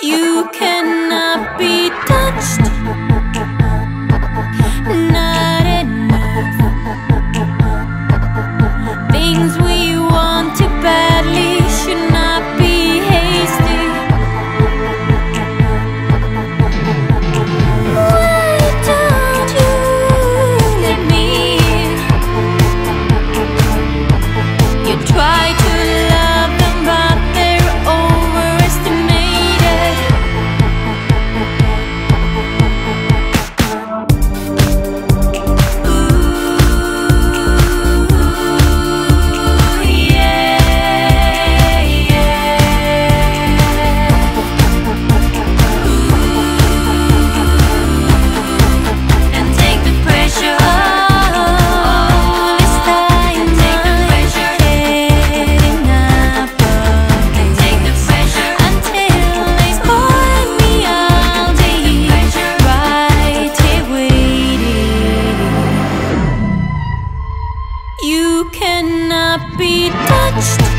You cannot be touched not be touched.